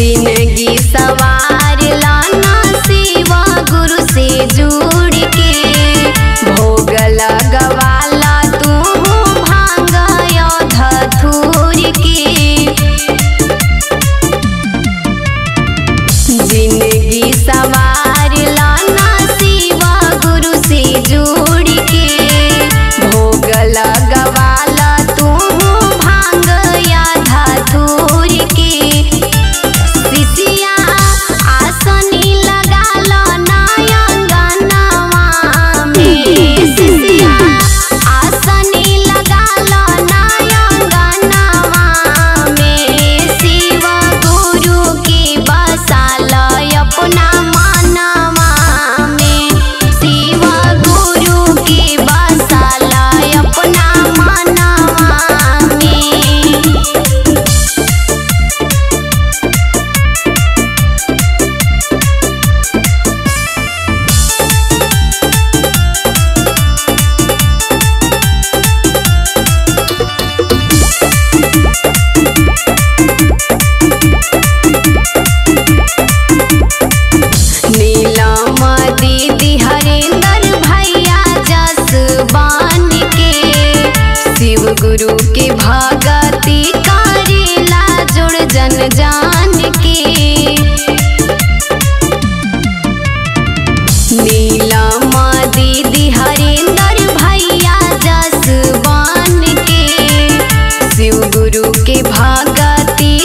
ज़िंदगी सवार लाना सेवा गुरु से जुड़ के। भोगला गवाला तू भांगा योधा धूर के। ज़िंदगी सवार जान के। नीला माँ दीदी हरिंदर भैया जसवान के। शिव गुरु के भागती